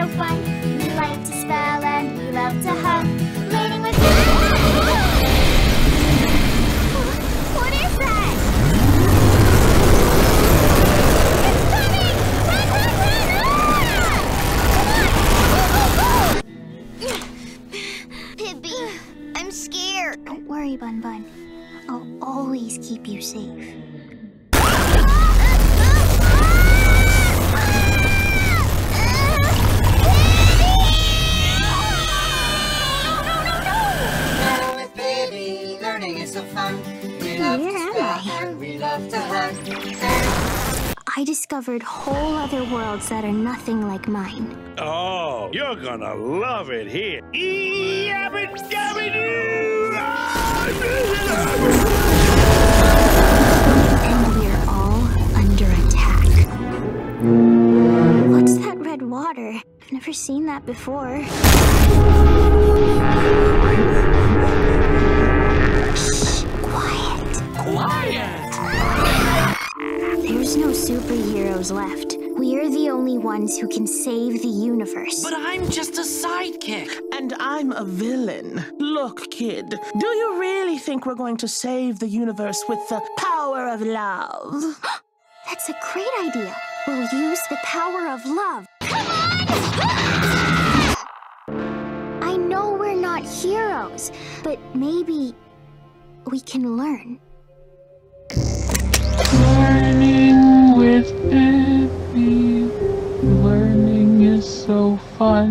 so fun. We like to spell and we love to hug. Learning with What is that? It's coming! Run, run, run! Ah! Pibby, I'm scared. Don't worry, Bun Bun. I'll always keep you safe. Is so fun. We love Where to am spell I? and we love to hug. I discovered whole other worlds that are nothing like mine. Oh, you're gonna love it here. Yabba-dabba-doo! And we're all under attack. What's that red water? I've never seen that before. There's no superheroes left. We're the only ones who can save the universe. But I'm just a sidekick. And I'm a villain. Look, kid, do you really think we're going to save the universe with the power of love? That's a great idea. We'll use the power of love. Come on! I know we're not heroes, but maybe we can learn. is so fun.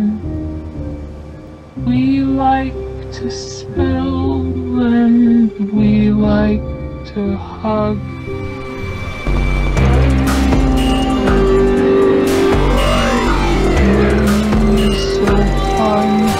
We like to spell and we like to hug. Bun fun.